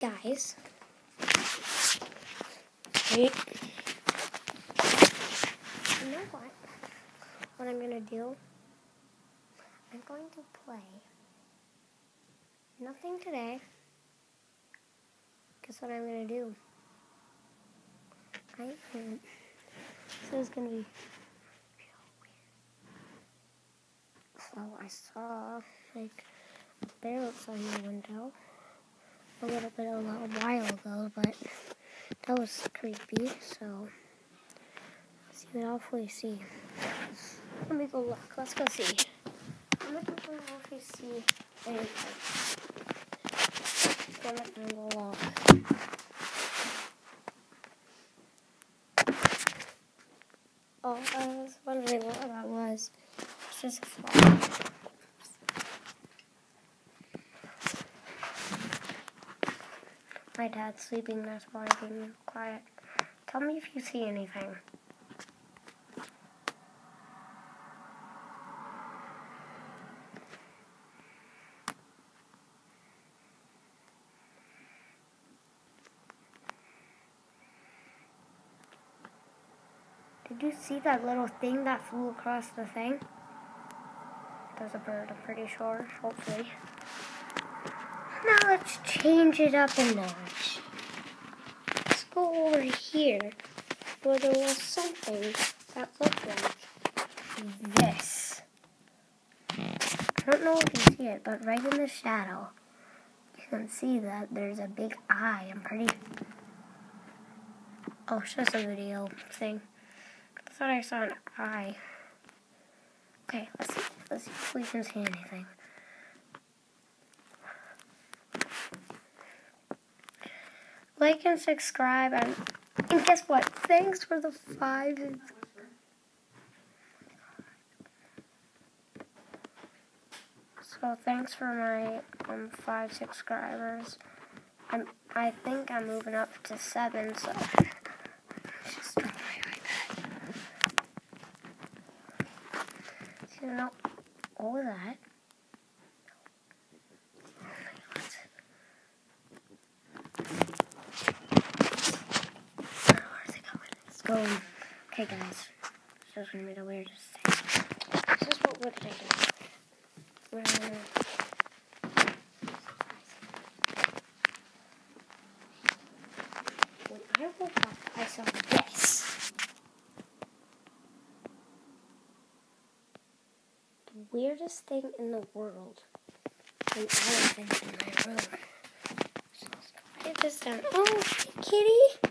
Guys, wait. You know what? What I'm gonna do? I'm going to play nothing today. Guess what I'm gonna do? I am. This is gonna be So I saw like a bear outside my window a little bit a little while ago, but that was creepy. So let's see what hopefully see. Let me go look. Let's go see. I'm hopefully see anything. Go log. Oh, I was wondering what that was. It's just a. My dad's sleeping, that's why I'm being quiet. Tell me if you see anything. Did you see that little thing that flew across the thing? There's a bird, I'm pretty sure, hopefully. Now let's change it up a notch. Over here where there was something that looked like this. I don't know if you see it, but right in the shadow, you can see that there's a big eye. I'm pretty... Oh, it's just a video thing. I thought I saw an eye. Okay, let's see. Let's see if we can see anything. Like and subscribe and, and guess what? Thanks for the five so thanks for my um five subscribers. I'm I think I'm moving up to seven so. Just my iPad. You know all that go. Okay, guys. This is gonna be the weirdest thing. This is what did I do? Uh, when I woke up, I saw this. The weirdest thing in the world. An elephant in my room. So let's write this down. Oh, kitty!